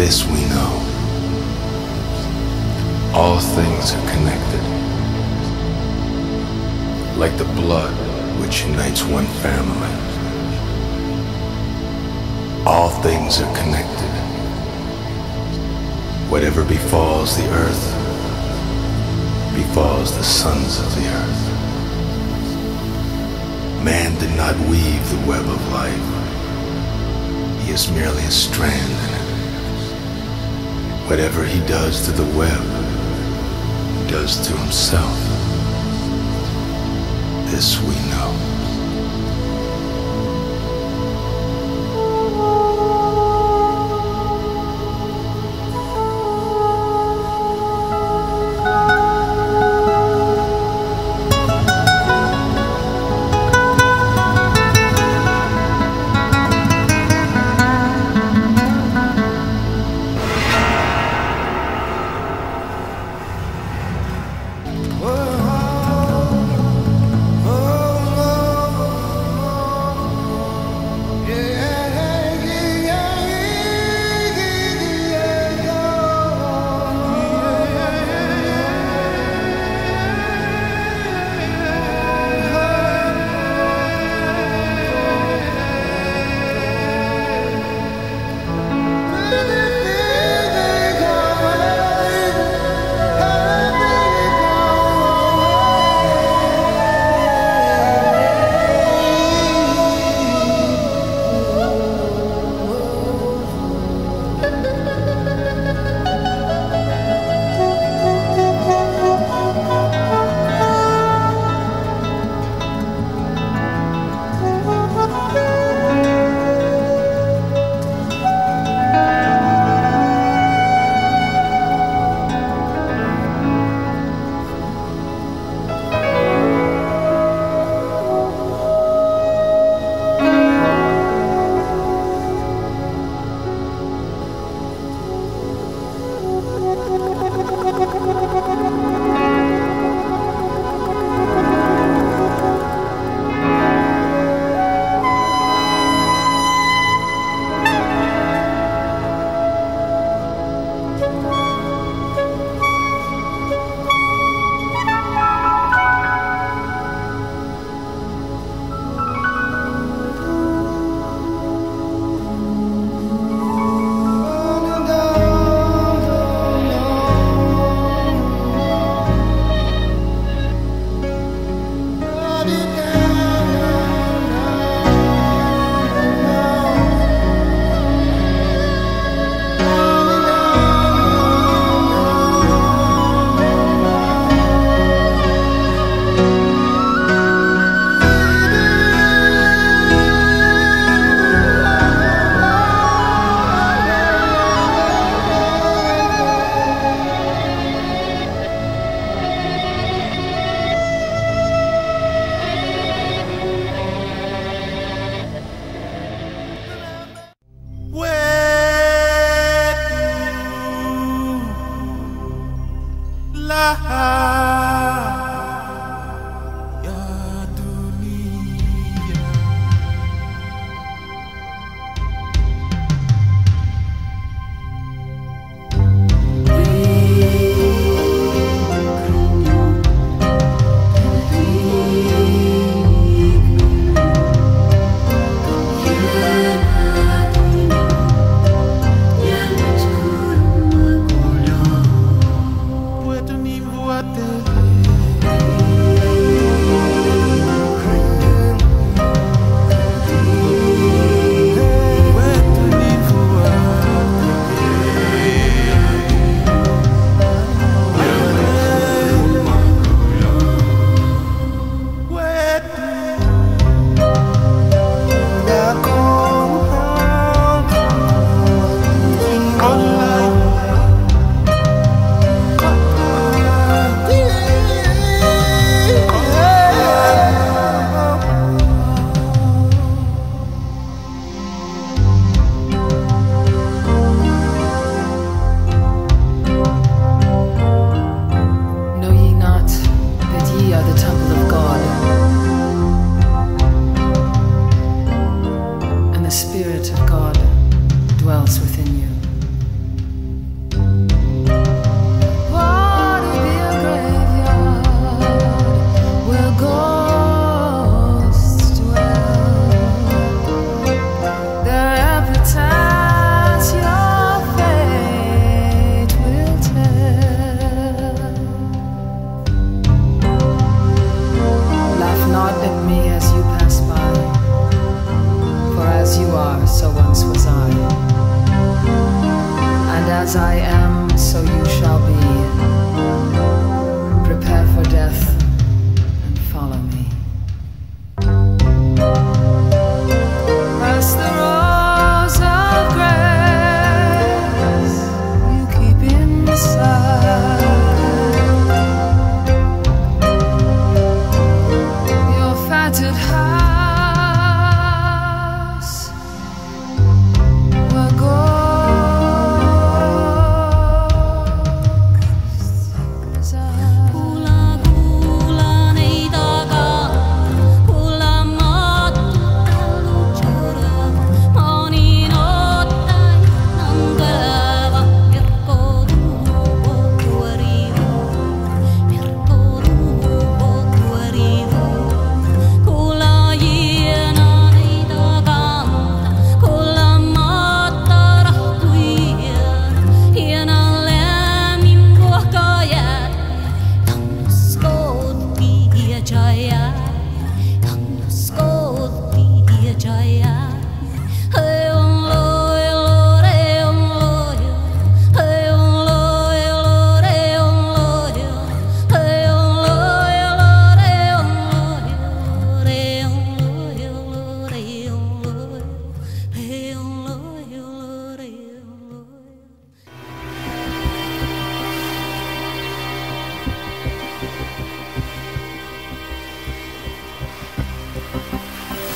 This we know. All things are connected. Like the blood which unites one family. All things are connected. Whatever befalls the earth, befalls the sons of the earth. Man did not weave the web of life. He is merely a strand in it. Whatever he does to the web, he does to himself. This we know.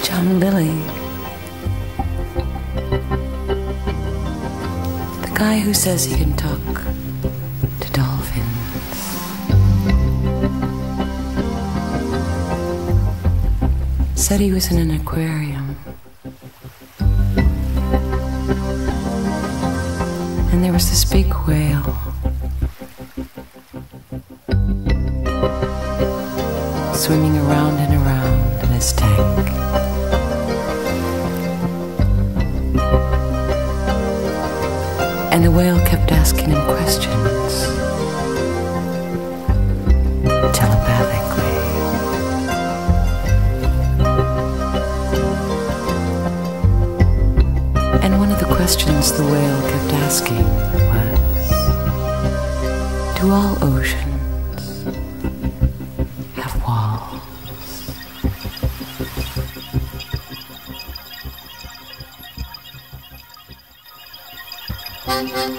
John Lilly. The guy who says he can talk to dolphins. Said he was in an aquarium. And there was this big whale. Swimming around and questions. Telepathically. And one of the questions the whale kept asking was Do all Thank